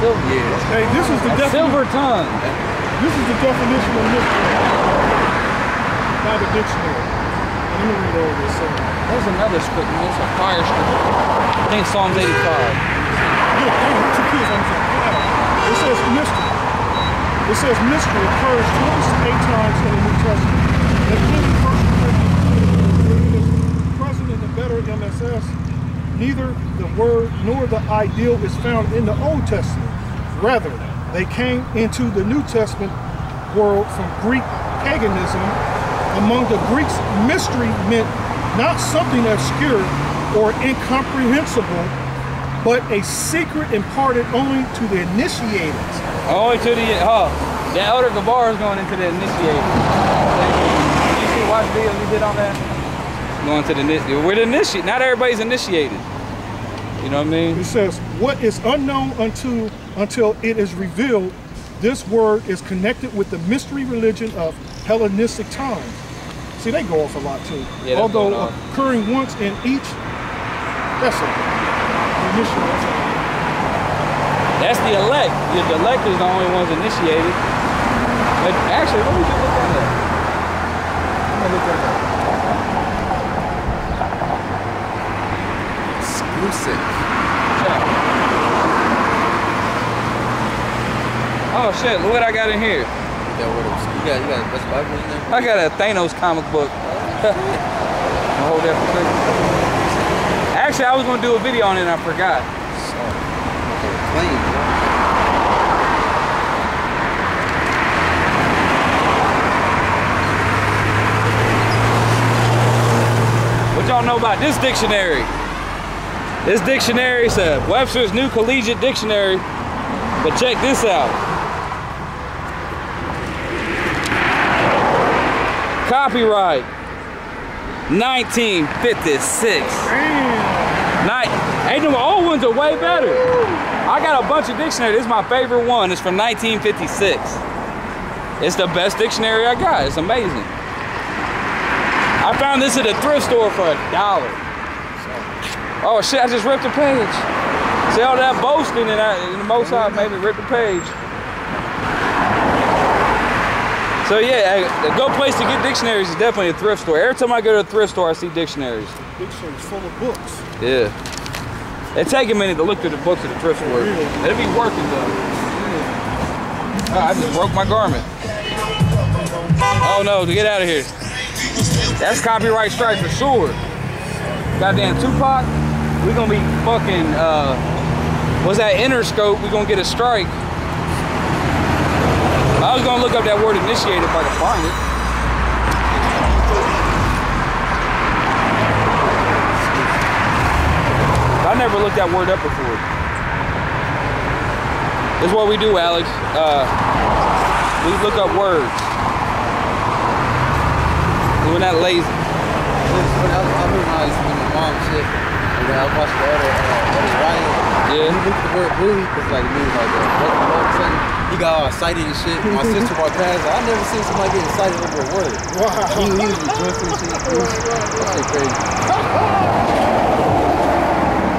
silver. Yeah. Hey, this is the silver tongue. This is the definition of mystery by the dictionary. Let me read all this. There's another script. It's a fire script. I think it's Psalms 85. Look, two kids on It says mystery. It says mystery occurs 28 times in the New Testament. Including First Corinthians, present in the better MSS. Neither the word nor the ideal is found in the Old Testament. Rather, they came into the New Testament world from Greek paganism. Among the Greeks, mystery meant not something obscure or incomprehensible, but a secret imparted only to the initiated. Only to the, oh, the Elder Gabar is going into the initiated. You see watch videos we did on that? Going to the, we're the initiate, not everybody's initiated. You know what I mean? It says, what is unknown unto until it is revealed, this word is connected with the mystery religion of Hellenistic times. See, they go off a lot too. Yeah, Although occurring once in each, that's it. That's the elect. The elect is the only ones initiated. But actually, let me just look at that. Let me look at that. Exclusive. Oh shit, look what I got in here. Yeah, what is, you got, you got Best Bible in there? I got a Thanos comic book. Hold that for a Actually, I was gonna do a video on it and I forgot. What y'all know about this dictionary? This dictionary is a Webster's New Collegiate Dictionary. But check this out. Copyright 1956. Night. Ain't them old ones are way better. I got a bunch of dictionaries. This is my favorite one. It's from 1956. It's the best dictionary I got. It's amazing. I found this at a thrift store for a dollar. Oh shit, I just ripped a page. See all that boasting and, I, and the most I made me rip the page. So yeah, a good place to get dictionaries is definitely a thrift store. Every time I go to a thrift store, I see dictionaries. Dictionaries full of books. Yeah. It take a minute to look through the books at the thrift store. It'll be working though. Oh, I just broke my garment. Oh no, to get out of here. That's copyright strike for sure. Goddamn Tupac, we gonna be fucking, uh, what's that Interscope? We gonna get a strike. I was gonna look up that word initiate if I could find it. I never looked that word up before. This is what we do, Alex. Uh, we look up words. We're not lazy. I, when my mom then I. Yeah. He looked at the word booty, because like it means like, uh, what, what, what, he got all excited and shit. My sister walked past. I never seen somebody get excited over a word. Wow. He, he was rejoicing and shit. That shit crazy.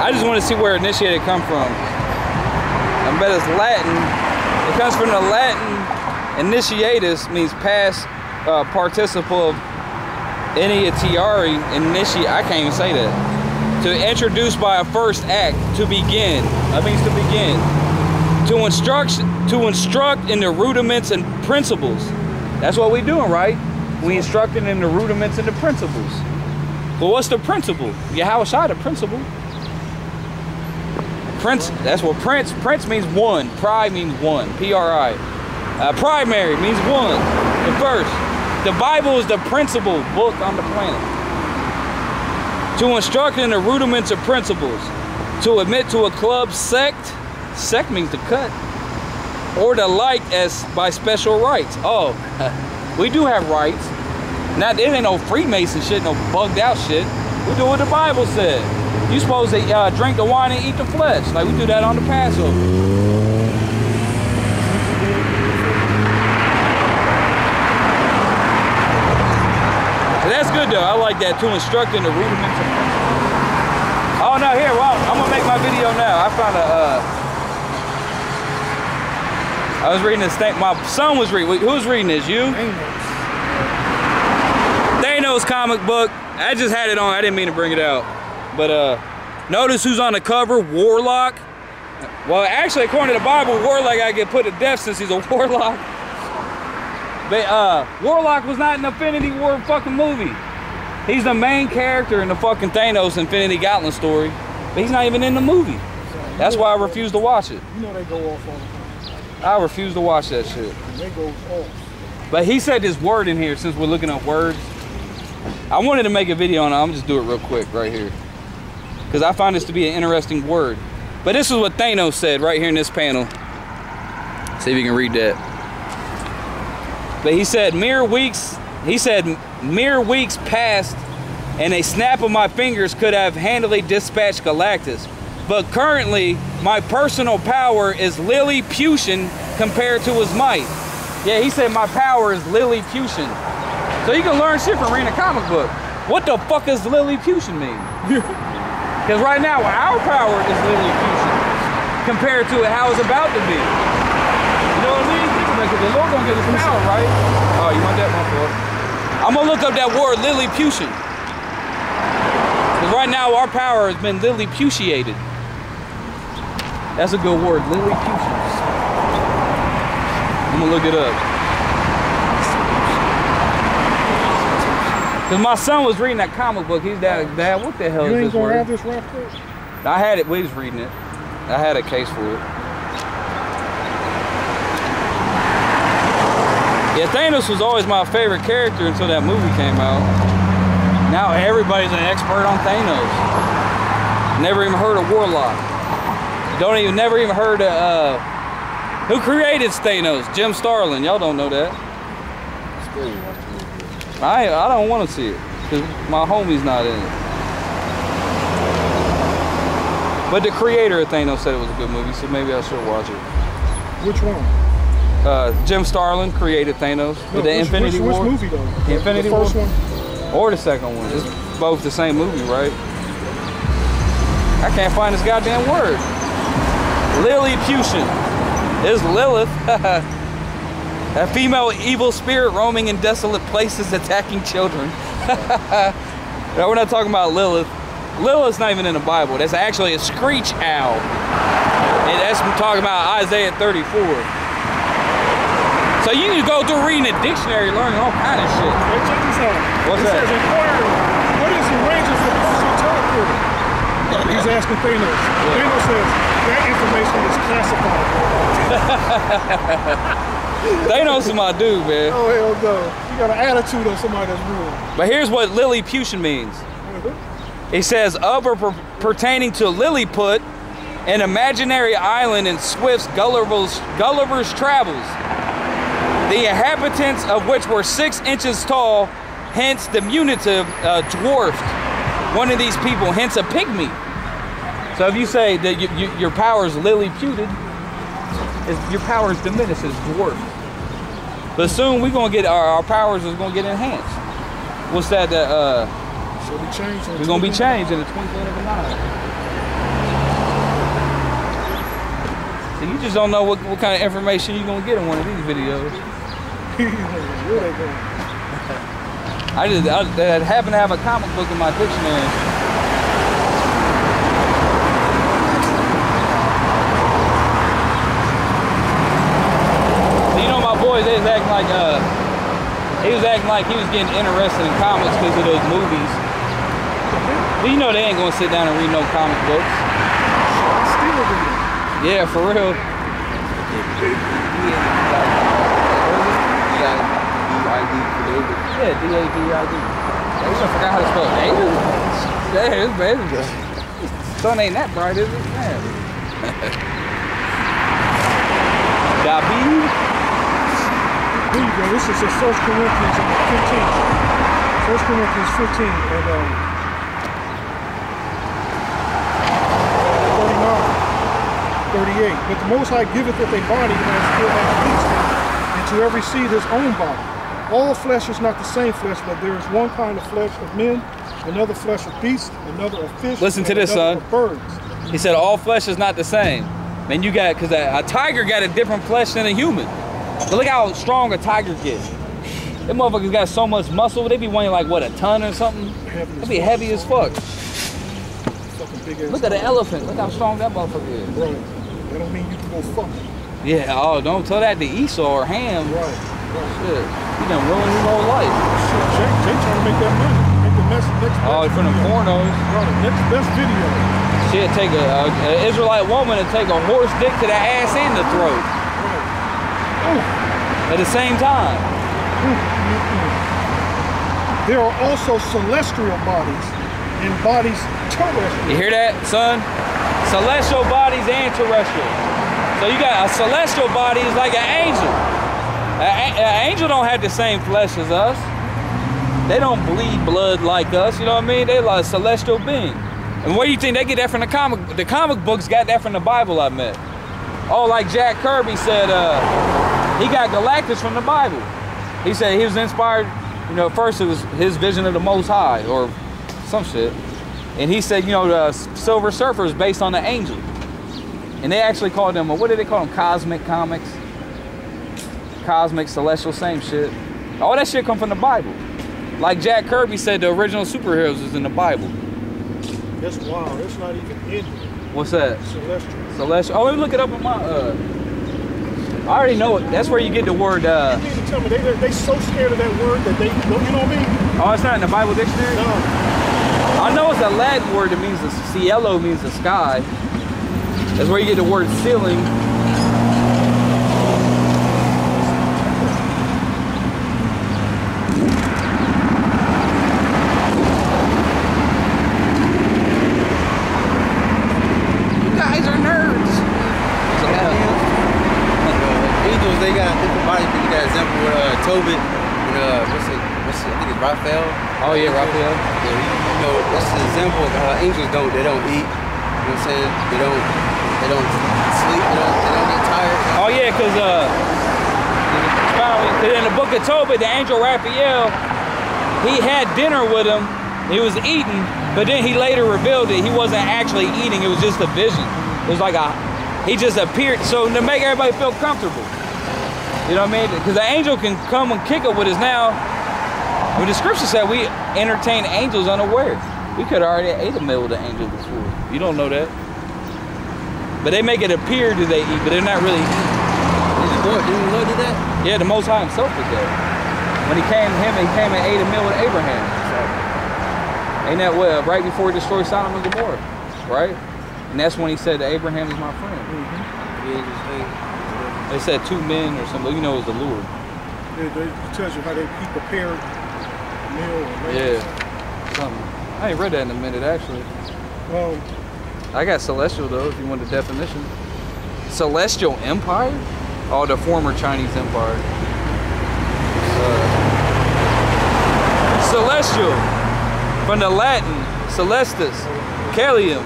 I just want to see where initiated come from. I bet it's Latin. It comes from the Latin initiatus means past uh, participle of initiari, initiate, I can't even say that. To introduce by a first act, to begin. That means to begin to instruct to instruct in the rudiments and principles. That's what we're doing, right? We instructing in the rudiments and the principles. Well, what's the principle? Yahweh the principle. Prince, that's what Prince, Prince means one. Pri means one, P-R-I. Uh, primary means one, the first. The Bible is the principal book on the planet. To instruct in the rudiments of principles. To admit to a club sect, Sect means to cut. Or to like as by special rights. Oh, we do have rights. Now, there ain't no Freemason shit, no bugged out shit. We do what the Bible said. You supposed to uh, drink the wine and eat the flesh. Like we do that on the Passover. that's good though. I like that too. Instructing the rudiments Oh no, here, well, I'm gonna make my video now. I found a uh, I was reading this thing. My son was reading. Who's reading this? You? Thanos. Thanos comic book. I just had it on. I didn't mean to bring it out. But uh, notice who's on the cover? Warlock. Well, actually, according to the Bible, Warlock to get put to death since he's a warlock. But uh, Warlock was not an Infinity War fucking movie. He's the main character in the fucking Thanos Infinity Gauntlet story, but he's not even in the movie. That's why I refuse to watch it. You know they go off all the time. I refuse to watch that shit. They go off. But he said this word in here since we're looking up words. I wanted to make a video on it. I'm just do it real quick right here. Because I find this to be an interesting word. But this is what Thanos said right here in this panel. See if you can read that. But he said mere weeks, he said mere weeks passed and a snap of my fingers could have handily dispatched Galactus. But currently, my personal power is Lilliputian compared to his might. Yeah, he said my power is Lilliputian. So you can learn shit from reading a comic book. What the fuck does Lilliputian mean? Because right now, our power is Lilliputian compared to how it's about to be. You know what I mean? Think about it, 'cause the Lord gonna get his power, right? Oh, you want that, my fault. I'm gonna look up that word, Lilliputian. Because right now, our power has been Lilliputiated. That's a good word, Lilliputian. I'm gonna look it up. Cause my son was reading that comic book. He's dad, dad, what the hell You is ain't this gonna word? have this wrapped up? I had it. We was reading it. I had a case for it. Yeah, Thanos was always my favorite character until that movie came out. Now everybody's an expert on Thanos. Never even heard of Warlock. Don't even never even heard of uh, who created Thanos? Jim Starlin. Y'all don't know that. I I don't want to see it because my homie's not in it. But the creator of Thanos said it was a good movie, so maybe I should watch it. Which one? Uh, Jim Starlin created Thanos No, with the which, Infinity which, War, Which movie though? The- Infinity the first War? one. or the second one. It's both the same movie, right? I can't find this goddamn word. Lilliputian is Lilith, a female evil spirit roaming in desolate places, attacking children. no, we're not talking about Lilith. Lilith's not even in the Bible. That's actually a screech owl. And that's talking about Isaiah 34. So you need to go through reading a dictionary, learning all kind of shit. Hey, check this out. What's it that? says inquiry. What is the ranges for personal teleporter? He's asking Thanos. Thanos says that information is classified. Thanos is my dude, man. Oh hell no! You got an attitude on somebody that's rude. But here's what Lilliputian means. Uh-huh. It says of or per- pertaining to Lilliput, an imaginary island in Swift's Gulliver's, Gulliver's Travels. The inhabitants of which were six inches tall, hence the diminutive, uh, dwarfed. One of these people, hence a pygmy. So if you say that you, you, your power is Lilliputed, is your power is diminished, is dwarfed. But soon we're gonna get our, our powers is gonna get enhanced. What's that? Uh, uh, Shall we change? we're gonna be changed in the twinkling of an eye. So you just don't know what, what kind of information you're gonna get in one of these videos. Where they going? I just I, I happen to have a comic book in my dictionary. You know my boys, they was acting like uh, he was acting like he was getting interested in comics because of those movies. But you know they ain't gonna sit down and read no comic books. Still reading. Yeah, for real. Yeah, D-A-D-I-D. I just forgot how to spell David. Yeah, it's bad. Sun ain't that bright, is it? Man. David. Here you go. This is a First Corinthians 15. First Corinthians 15 and um, 38. But the Most High giveth that a body as it hath pleased him, and to every seed his own body. All flesh is not the same flesh, but there is one kind of flesh of men, another flesh of beasts, another of fish, Listen to this, son. of birds. He said all flesh is not the same. Man, you got because a, a tiger got a different flesh than a human. But look how strong a tiger gets. Them motherfuckers got so much muscle. They be weighing like what a ton or something. Heavy They be heavy as fuck. Fucking big ass. Look at the elephant. Look how strong that motherfucker is. Right. That don't mean you can go fuck. it. Yeah. Oh, don't tell that to Esau or Ham. Right. Right. Shit. He done ruined his whole life. Shit, Jay, Jay trying to make that money. Make the next, next Oh, from the pornos. Right. Next best video. Shit, take a, a, a Israelite woman and take a horse dick to the ass and the throat Right. at the same time. There are also celestial bodies and bodies terrestrial. You hear that, son? Celestial bodies and terrestrial. So you got a celestial body is like an angel. An angel don't have the same flesh as us. They don't bleed blood like us. You know what I mean? They're like celestial being. And where do you think they get that from the comic? The comic books got that from the Bible. I met. Oh, like Jack Kirby said, uh, he got Galactus from the Bible. He said he was inspired. You know, first it was his vision of the Most High or some shit. And he said, you know, the Silver Surfer is based on the angel. And they actually called them, what did they call them? Cosmic comics? Cosmic, celestial, same shit. All that shit come from the Bible. Like Jack Kirby said, the original superheroes is in the Bible. That's wild. That's not even in here. What's that? Celestial. Celestial. Oh, let me look it up in my, uh, I already know it. That's where you get the word, uh, You mean to tell me they, they, they so scared of that word that they, you know what I mean? oh, it's not in the Bible dictionary? No. I a Latin word that means the cielo means the sky. That's where you get the word ceiling. You guys are nerds. Uh, angels, they got different bodies. You got an uh, Tobit, and uh, what's it? What's it? I think it's Raphael. Oh yeah, Raphael. Yeah, you, you know, that's an example of how angels don't. They don't eat. You know what I'm saying? They don't. They don't sleep. They don't. They don't get tired. Oh yeah, cause uh, in the book of Tobit, the angel Raphael, he had dinner with him. He was eating, but then he later revealed that he wasn't actually eating. It was just a vision. It was like a, he just appeared. So to make everybody feel comfortable, you know what I mean? Because the angel can come and kick it with us now. I mean, the scripture said we entertain angels unaware. We could have already ate a meal with an angel before. You don't know that. But they make it appear that they eat, but they're not really eating. Did the Lord, didn't the Lord do that? Yeah, the Most High Himself did there. When He came, him, He came and ate a meal with Abraham. Ain't that well? Right before He destroyed Sodom and Gomorrah, right? And that's when He said, "Abraham is my friend." Yeah, just think. They said two men or something. You know, it was the Lord. They it tells you how they he prepared meal. Or Yeah, something. I ain't read that in a minute actually. Well, I got celestial though. If you want the definition, celestial empire. Oh, the former Chinese empire. Uh, celestial, from the Latin celestis, calium,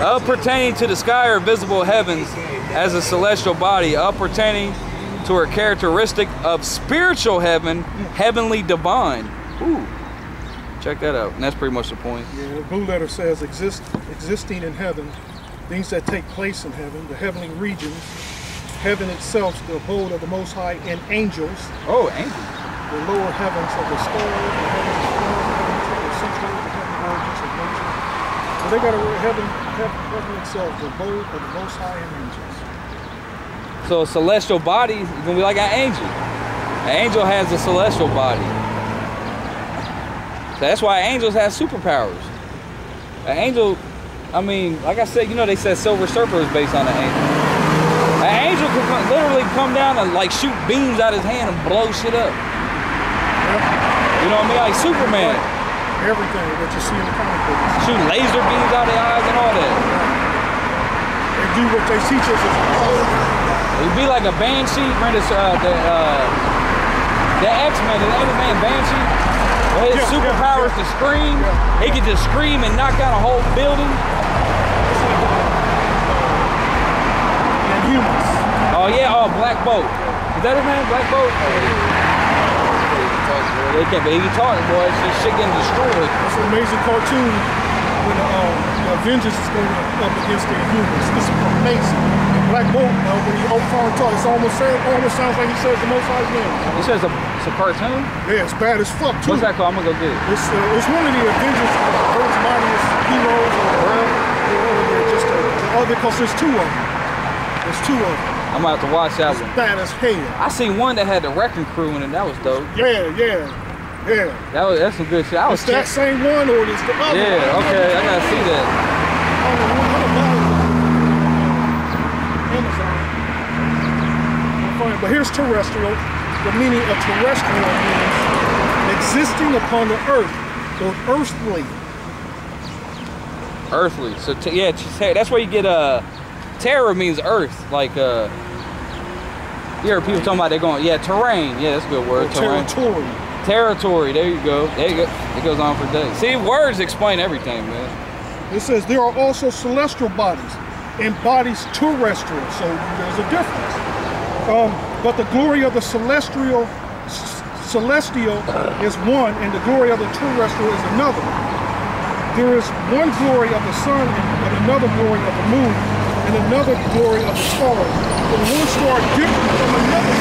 of pertaining to the sky or visible heavens as a celestial body, of pertaining to a characteristic of spiritual heaven, heavenly divine. Ooh, check that out. And that's pretty much the point. yeah, the blue letter says exist, existing in heaven, things that take place in heaven, the heavenly regions, heaven itself, the abode of the Most High, and angels, Oh, angel. the lower heavens of the stars, the heavens of the stars, the central, the heaven origins of nature. So they got a heaven, heaven, heaven itself, the abode of the Most High and angels. So a celestial body is gonna be like an angel. An angel has a celestial body. That's why angels have superpowers. An angel, I mean, like I said, you know they said Silver Surfer is based on an angel. An angel can come, literally come down and like shoot beams out his hand and blow shit up. You know what I mean? Like Superman. Everything that you see in the comic books. Shoot laser beams out of their eyes and all that. They do what they teach us as It'd be like a banshee. Remember this, uh, the uh, the X-Men, the X-Men banshee. Well, his Yeah, superpower is yeah, to scream. yeah. He can just scream and knock down a whole building. and humans. Oh yeah, oh Black Bolt. Is that his name? Black Bolt? They can't, but he can talk, boy. It's just shit getting destroyed. It's an amazing cartoon when um, the Avengers is going up against the humans. It's amazing. Black Bolt, know, when he old foreign talk, it's almost, almost sounds like he says the most high's name. He says a, it's a cartoon. Yeah, it's bad as fuck too. What's that called? I'm gonna go get it. It's, uh, it's one of the Avengers, uh, Earth's mightiest heroes, or whatever. They're just the other, because there's two of them. There's two of them. I'm about to watch that It's one. bad as hell. I seen one that had the wrecking crew in it. That was dope. Yeah, yeah, yeah. That was that's some good shit. I was It's that same one or it's the other. Yeah. Okay. I gotta see that. I don't know what about it. Amazon. I'll find it. But here's terrestrial. The meaning of terrestrial means existing upon the earth or earthly. Earthly. So t- yeah, that's where you get uh, terra means earth. Like uh, you hear people talking about they're going yeah terrain. Yeah, that's a good Or word. Terrain. territory. Territory. There you go. There you go. It goes on for days. See, words explain everything, man. It says there are also celestial bodies and bodies terrestrial. So there's a difference. Um, but the glory of the celestial celestial is one, and the glory of the terrestrial is another. There is one glory of the sun and, another glory of the moon, and another glory of the stars. And one star different from another.